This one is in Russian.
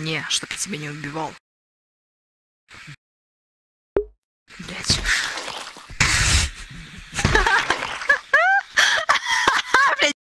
мне, чтобы я тебя не убивал. Блять.